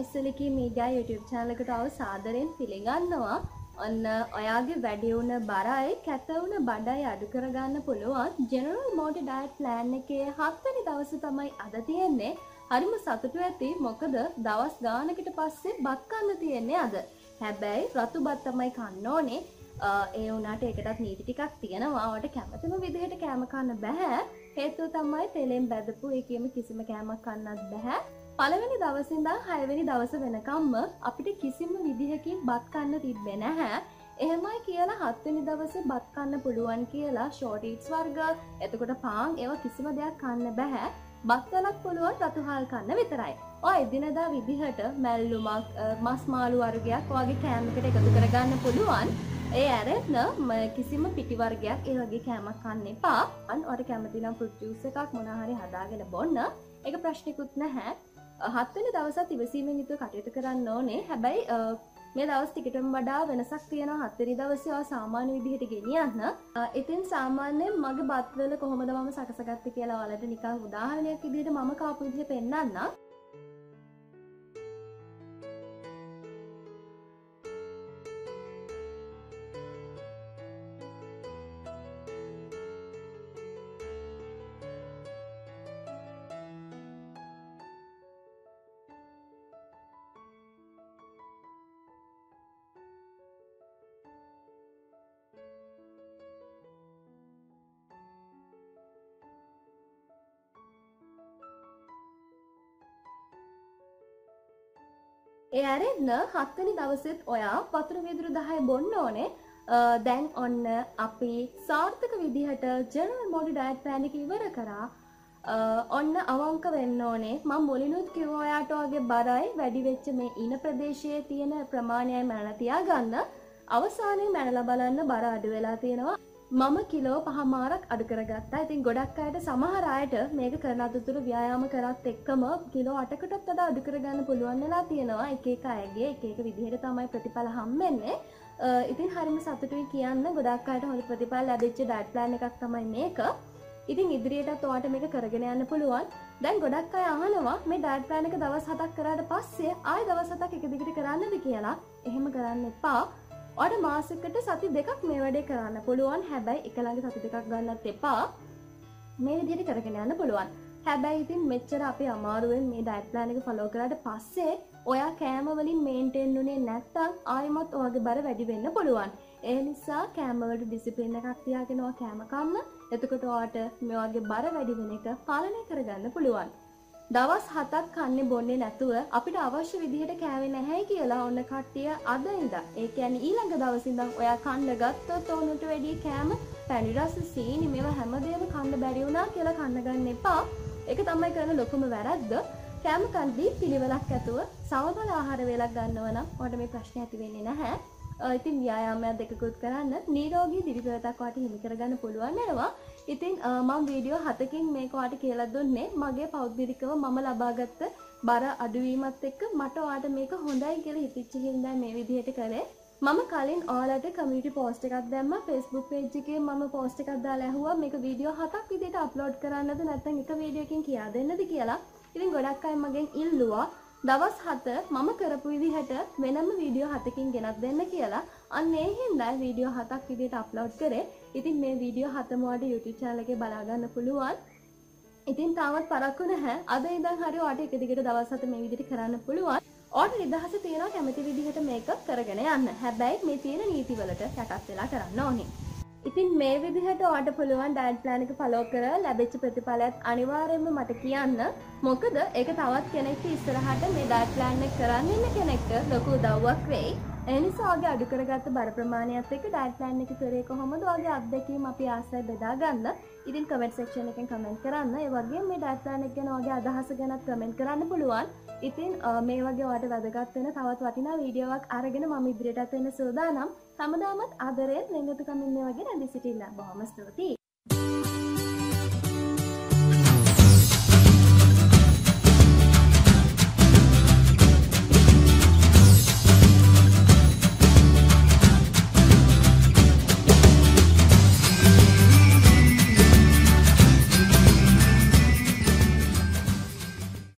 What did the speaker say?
එස්සලිකී media YouTube චැනලකට අව සාදරයෙන් පිළිගන්නවා. ඔන්න ඔයාගේ වැඩිවුන බරයි කැතවුන බඩයි අඩු කරගන්න පුළුවන්. ජෙනරල් මෝඩ ඩයට් ප්ලෑන් එකේ හත්වනි දවස තමයි අද තියෙන්නේ. හරිම සතුටු ඇති. මොකද දවස් ගානකට පස්සේ බත්කන්න තියෙන්නේ අද. හැබැයි රතු බත් තමයි කන්න ඕනේ. ඒ වුණට එකටත් නීති ටිකක් තියෙනවාට කැමතිම විදිහට කෑම කන්න බැහැ හේතුව තමයි තෙලෙන් බැදපු එකම කිසිම කෑමක් කන්නත් බැහැ පළවෙනි දවසින්දා හයවෙනි දවස වෙනකම්ම අපිට කිසිම විදිහකින් බත් කන්න තිබ්බෙ නැහැ. එහෙමයි කියලා හත්වෙනි දවසේ බත් කන්න පුළුවන් කියලා ෂෝටීට්ස් වර්ග එතකොට පාන් ඒව කිසිම දෙයක් කන්න බැහැ. බත්වලක් පුළුවන් රතුහල් කන්න විතරයි. ඔය එදිනදා විදිහට මැල්ලුමක් මස් මාළු වර්ගයක් වගේ කෑමකට එකතු කරගන්න පුළුවන්. ඒ ඇරෙත්න කිසිම පිටිවර්ගයක් ඒ වගේ කෑමක් කන්න එපා අන් ඔට කැමතිනම් ෆෘට් ජූස් එකක් මොනහරි හදාගෙන බොන්න එක ප්‍රශ්නිකුත් නැහැ හත්වනි දවසත් ඉවසීමෙන් යුතු කටයුතු කරන්න ඕනේ. හැබැයි මේ දවස් ටිකටම වඩා වෙනසක් තියෙන හත්තරි දවසවා සාමාන්‍ය විදිහට ගෙනියන්න. ඉතින් සාමාන්‍යයෙන් මගේ බත්වල කොහොමද මම සකසගත්ත කියලා වලට නිකං උදාහරණයක් විදිහට මම කාපු විදිහ පෙන්න්න ඒ ඇරෙන්න හත්වනි දවසෙත් ඔයා වතුර විදුරු දහය බොන්න ඕනේ. දැන් ඔන්න අපි සාර්ථක විදිහට ජනල් මොඩි ඩයිට් පෑනික ඉවර කරා. ඔන්න අවංක වෙන්න ඕනේ. මං මුලිනුත් කිවෝයාට වගේ බරයි. වැඩිවෙච්ච මේ ඉන ප්‍රදේශයේ තියෙන ප්‍රමාණයයි මැනතියා ගන්න අවසානයේ මැනල බලන්න බර අඩු වෙලා තියෙනවා. මම කිලෝ පහමාරක් අඩු කරගත්තා. ඉතින් ගොඩක් අයට සමහරයට මේක කරන අතුතුරු ව්‍යයාම කරත් එක්කම කිලෝ අටකටත් අද අඩු කරගන්න පුළුවන් වෙලා තියෙනවා. එක එක අයගේ එක එක විදිහට තමයි ප්‍රතිඵල හම්බෙන්නේ. ඉතින් හරිම සතුටුයි කියන්න ගොඩක් අයට හොඳ ප්‍රතිඵල ලැබිච්ච ඩයට් ප්ලෑන් එකක් තමයි මේක. ඉතින් ඉදිරියටත් ඔයාට මේක කරගෙන යන්න පුළුවන්. දැන් ගොඩක් අය අහනවා මේ ඩයට් ප්ලෑන් එක දවස් හතක් කරාට පස්සේ ආය දවස් හතක් එක දිගට කරන්නද කියලා. එහෙම කරන්න එපා. ඔට මාසකට සති දෙකක් මේ වැඩේ කරන්න පුළුවන්. හැබැයි එකළඟ සති දෙකක් ගන්නත් එපා. මේ විදිහට කරගෙන යන්න පුළුවන්. හැබැයි ඉතින් මෙච්චර අපි අමාරුවෙන් මේ ඩයිට් ප්ලෑන් එක ෆලෝ කරාට පස්සේ ඔයා කෑම වලින් මේන්ටේන් උනේ නැත්තම් ආයෙමත් ඔයාගේ බර වැඩි වෙන්න පුළුවන්. ඒ නිසා කෑමවලට ඩිසිප්ලින් එකක් තියාගෙන ඔයා කෑම කන්න. එතකොට ඔයාට මේ වගේ බර වැඩි වෙන එක පාලනය කරගන්න පුළුවන්. දවස් හතක් කන්නේ බොන්නේ නැතුව අපිට අවශ්‍ය විදිහට කෑවේ නැහැ කියලා ඔන්න කට්ටිය අද ඉඳ ඒ කියන්නේ ඊළඟ දවසින්දන් ඔයා කන්න ගත්තොත් ඕනට වැඩිය කෑම පැණි රස සීනි මේවා හැමදේම කන්න බැරි වුණා කියලා කන්න ගන්න එපා. ඒක තමයි කරන ලොකුම වැරද්ද. කෑම කන්දී පිළිවෙලක් ඇතුව සමබල ආහාර වේලක් ගන්නව නම් ඔයාලට මේ ප්‍රශ්නේ ඇති වෙන්නේ නැහැ. ඉතින් ව්‍යායාමයක් දෙකකුත් කරන්න නීරෝගී දිරිපෙවතක් වාට හිමි කරගන්න පුළුවන් වෙනවා. ඉතින් මම වීඩියෝ හතකින් මේක වාට කියලා දුන්නේ මගේ පෞද්ගලිකව මම ලබාගත්ත බර අඩුවීමත් එක්ක මට ඔයාට මේක හොඳයි කියලා හිතෙච්ච හින්දා මේ විදිහට කරේ. මම කලින් ඔයාලට කමියුනිටි පෝස්ට් එකක් දැම්මා Facebook page එකේ මම පෝස්ට් එකක් දාලා ඇහුවා මේක වීඩියෝ හතක් විදිහට අප්ලෝඩ් කරන්නද නැත්නම් එක වීඩියෝකින් කියා දෙන්නද කියලා. ඉතින් ගොඩක් අය මගෙන් ඉල්ලුවා දවස් හත මම කරපු විදිහට වෙනම වීඩියෝ හතකින් ගෙනත් දෙන්න කියලා. අන්න ඒ හින්දා වීඩියෝ හතක් විදිහට අප්ලෝඩ් කරේ. ඉතින් මේ වීඩියෝ හතමවට YouTube channel එකේ බලාගන්න පුළුවන්. ඉතින් තාමත් පරක්කු නැහැ. අද ඉඳන් හරි ඔයාට එක දිගට දවස් හත මේ විදිහට කරන්න පුළුවන්. ඔයාට නිදහස තියෙනවා කැමති විදිහට මේක කරගෙන යන්න. හැබැයි මේ තියෙන නීතිවලට යටත් වෙලා කරන්න ඕනේ. ඉතින් මේ විදිහට ඔයාට පුළුවන් ඩයිට් ප්ලෑන් එක ෆලෝ කර ලැබෙච්ච ප්‍රතිඵලයත් අනිවාර්යයෙන්ම මට කියන්න. මොකද ඒක තවත් කෙනෙක්ට ඉස්සරහට මේ ඩයිට් ප්ලෑන් එක කරන්න ඉන්න කෙනෙක්ට ලොකු උදව්වක් වෙයි. ඒ නිසා ඔයාගේ අඩු කරගත්ත බර ප්‍රමාණයත් එක්ක ඩයිට් ප්ලෑන් එක කරේ කොහොමද ඔයාගේ අත්දැකීම් අපි ආසයි බෙදා ගන්න. ඉතින් කමෙන්ට් සෙක්ෂන් එකෙන් කමෙන්ට් කරන්න. ඒ වගේම මේ ඩයිට් ප්ලෑන් එක ගැන ඔයාගේ අදහස ගැනත් කමෙන්ට් කරන්න පුළුවන්. ඉතින් මේ වගේ ඔයාට වැදගත් වෙන තවත් වටිනා වීඩියෝවක් අරගෙන මම ඉදිරියටත් එන්න සූදානම්. හැමදාමත් ආදරයෙන් ලිංගතුකමින් මේ වගේ රැඳී සිටින්න. බොහොම ස්තුතියි.